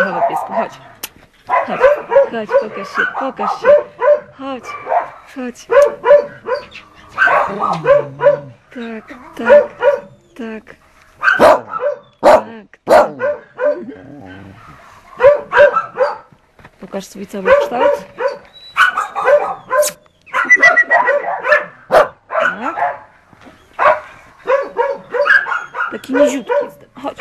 Chodź, piesku, chodź. Chodź, chodź, pokaż się, pokaż się. Chodź, chodź. Tak, tak, tak. Tak, tak. Pokaż swój cały kształt. Tak. Taki niziutki jestem. Chodź.